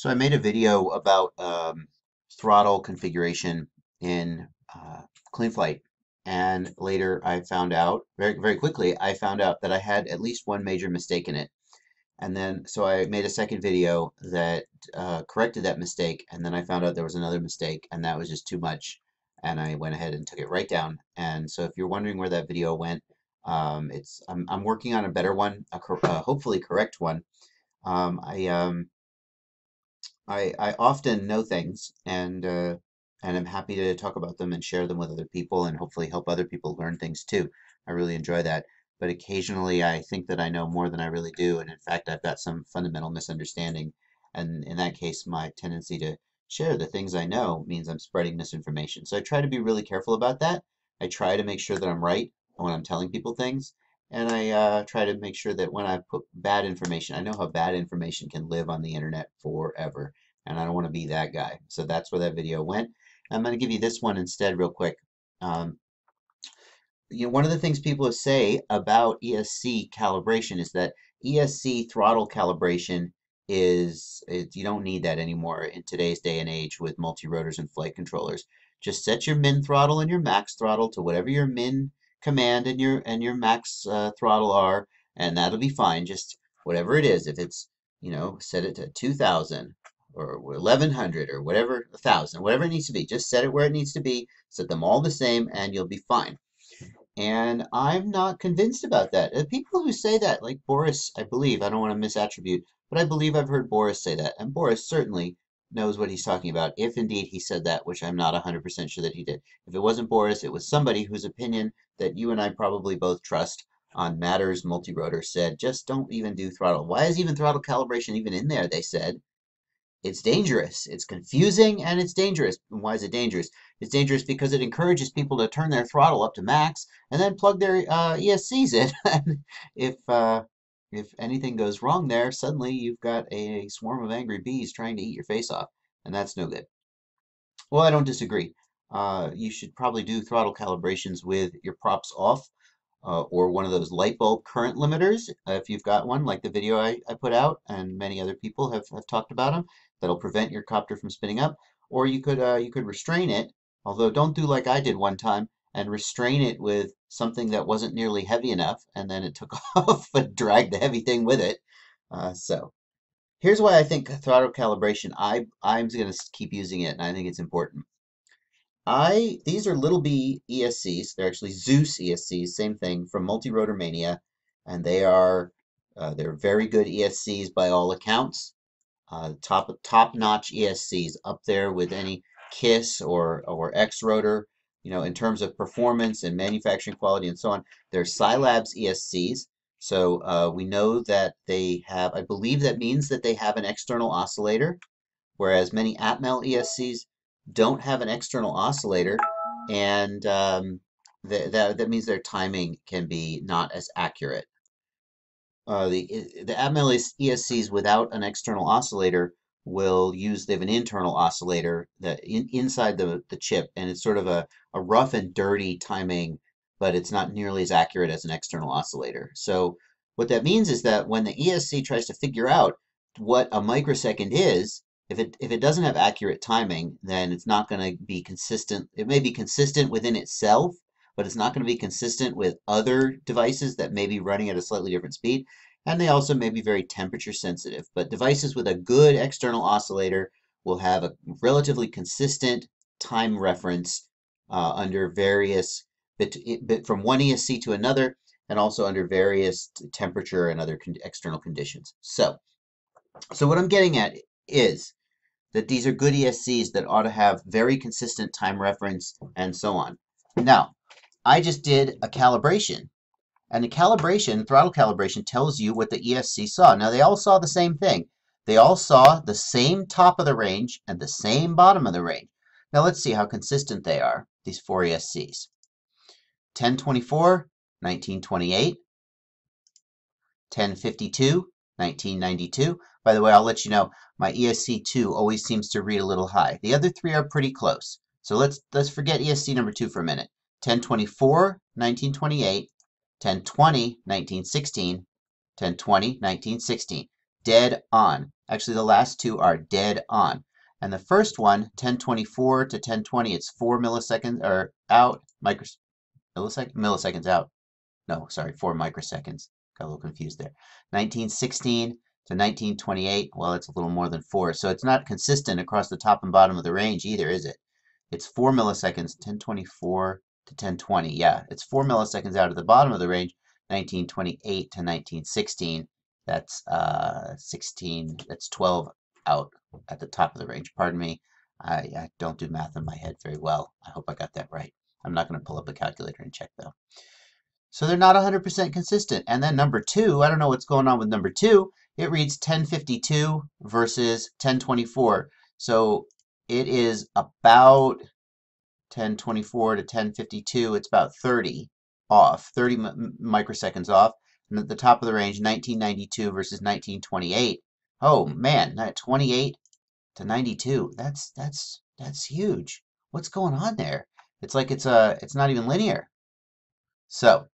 So I made a video about um, throttle configuration in uh, CleanFlight, and later I found out very very quickly I found out that I had at least one major mistake in it, and then so I made a second video that uh, corrected that mistake, and then I found out there was another mistake, and that was just too much, and I went ahead and took it right down. And so if you're wondering where that video went, um, it's I'm I'm working on a better one, a, a hopefully correct one. Um, I um, I, I often know things and uh, and I'm happy to talk about them and share them with other people and hopefully help other people learn things too. I really enjoy that. But occasionally I think that I know more than I really do. And in fact, I've got some fundamental misunderstanding. And in that case, my tendency to share the things I know means I'm spreading misinformation. So I try to be really careful about that. I try to make sure that I'm right when I'm telling people things. And I uh, try to make sure that when I put bad information, I know how bad information can live on the internet forever. And I don't want to be that guy. So that's where that video went. I'm going to give you this one instead real quick. Um, you know, one of the things people say about ESC calibration is that ESC throttle calibration is, is you don't need that anymore in today's day and age with multi-rotors and flight controllers. Just set your min throttle and your max throttle to whatever your min command and your and your max uh, throttle are, and that'll be fine. Just whatever it is. If it's you know set it to 2,000 or 1,100 or whatever, 1,000, whatever it needs to be. Just set it where it needs to be. Set them all the same, and you'll be fine. And I'm not convinced about that. The people who say that, like Boris, I believe, I don't want to misattribute, but I believe I've heard Boris say that. And Boris certainly knows what he's talking about, if indeed he said that, which I'm not 100% sure that he did. If it wasn't Boris, it was somebody whose opinion that you and I probably both trust on matters multi-rotor said, just don't even do throttle. Why is even throttle calibration even in there, they said. It's dangerous. It's confusing and it's dangerous. And why is it dangerous? It's dangerous because it encourages people to turn their throttle up to max and then plug their uh, ESCs in. if uh, if anything goes wrong there, suddenly you've got a swarm of angry bees trying to eat your face off, and that's no good. Well, I don't disagree. Uh, you should probably do throttle calibrations with your props off uh, or one of those light bulb current limiters uh, if you've got one like the video I, I put out and many other people have, have talked about them that'll prevent your copter from spinning up or you could uh, you could restrain it although don't do like I did one time and restrain it with something that wasn't nearly heavy enough, and then it took off and dragged the heavy thing with it. Uh, so here's why I think throttle calibration, I, I'm going to keep using it, and I think it's important. I These are Little Bee ESCs. They're actually Zeus ESCs, same thing, from Multi-Rotor Mania, and they are uh, they're very good ESCs by all accounts. Uh, top top notch ESCs up there with any KISS or or X rotor you know, in terms of performance and manufacturing quality and so on. They're SiLabs ESCs. So uh, we know that they have, I believe that means that they have an external oscillator, whereas many Atmel ESCs don't have an external oscillator, and um, th that, that means their timing can be not as accurate. Uh, the, the Atmel ESCs without an external oscillator will use, they have an internal oscillator that in, inside the, the chip, and it's sort of a, a rough and dirty timing, but it's not nearly as accurate as an external oscillator. So what that means is that when the ESC tries to figure out what a microsecond is, if it, if it doesn't have accurate timing, then it's not going to be consistent. It may be consistent within itself, but it's not going to be consistent with other devices that may be running at a slightly different speed and they also may be very temperature sensitive. But devices with a good external oscillator will have a relatively consistent time reference uh, under various, from one ESC to another, and also under various temperature and other con external conditions. So, so what I'm getting at is that these are good ESCs that ought to have very consistent time reference and so on. Now, I just did a calibration and the calibration, throttle calibration, tells you what the ESC saw. Now, they all saw the same thing. They all saw the same top of the range and the same bottom of the range. Now, let's see how consistent they are, these four ESCs. 1024, 1928. 1052, 1992. By the way, I'll let you know, my ESC2 always seems to read a little high. The other three are pretty close. So let's, let's forget ESC number 2 for a minute. 1024, 1928, 1020, 1916, 1020, 1916. Dead on. Actually, the last two are dead on. And the first one, 1024 to 1020, it's four milliseconds or out, micros, millisecond, milliseconds out. No, sorry, four microseconds. Got a little confused there. 1916 to 1928, well, it's a little more than four. So it's not consistent across the top and bottom of the range either, is it? It's four milliseconds, 1024 to 1020. Yeah, it's four milliseconds out of the bottom of the range, 1928 to 1916. That's uh, 16, that's 12 out at the top of the range. Pardon me. I, I don't do math in my head very well. I hope I got that right. I'm not going to pull up a calculator and check though. So they're not 100% consistent. And then number two, I don't know what's going on with number two. It reads 1052 versus 1024. So it is about 1024 to 1052. It's about 30 off, 30 microseconds off. And at the top of the range, 1992 versus 1928. Oh man, 28 to 92. That's that's that's huge. What's going on there? It's like it's a uh, it's not even linear. So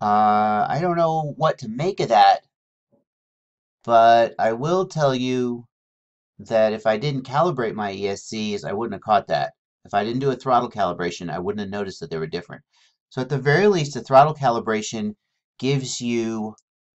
uh, I don't know what to make of that, but I will tell you that if I didn't calibrate my ESCs, I wouldn't have caught that. If I didn't do a throttle calibration, I wouldn't have noticed that they were different. So at the very least, the throttle calibration gives you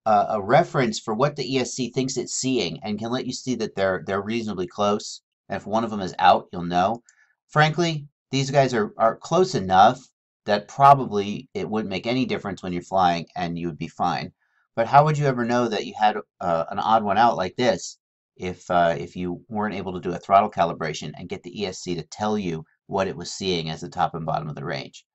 a, a reference for what the ESC thinks it's seeing and can let you see that they're they're reasonably close. And if one of them is out, you'll know. Frankly, these guys are, are close enough that probably it wouldn't make any difference when you're flying and you would be fine. But how would you ever know that you had uh, an odd one out like this if uh, if you weren't able to do a throttle calibration and get the ESC to tell you what it was seeing as the top and bottom of the range?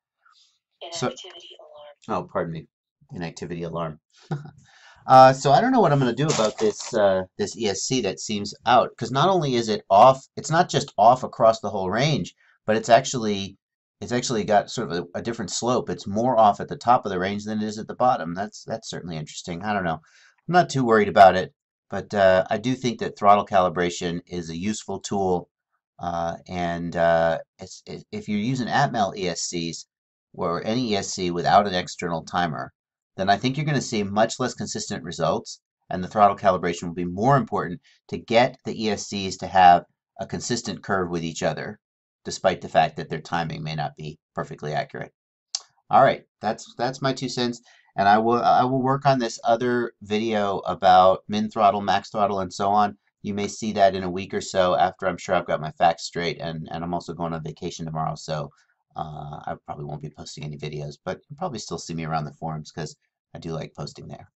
Inactivity so, alarm. Oh, pardon me. Inactivity alarm. uh, so I don't know what I'm going to do about this uh, this ESC that seems out because not only is it off, it's not just off across the whole range, but it's actually it's actually got sort of a, a, different slope. It's more off at the top of the range than it is at the bottom. That's that's certainly interesting. I don't know. I'm not too worried about it, but uh, I do think that throttle calibration is a useful tool. Uh, and uh, it, if you're using Atmel ESCs or any ESC without an external timer, then I think you're going to see much less consistent results. And the throttle calibration will be more important to get the ESCs to have a consistent curve with each other despite the fact that their timing may not be perfectly accurate. All right, that's that's my two cents, and I will I will work on this other video about min throttle, max throttle, and so on. You may see that in a week or so after I'm sure I've got my facts straight, and and I'm also going on vacation tomorrow, so uh, I probably won't be posting any videos, but you'll probably still see me around the forums because I do like posting there.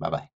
Bye bye.